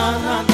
na na na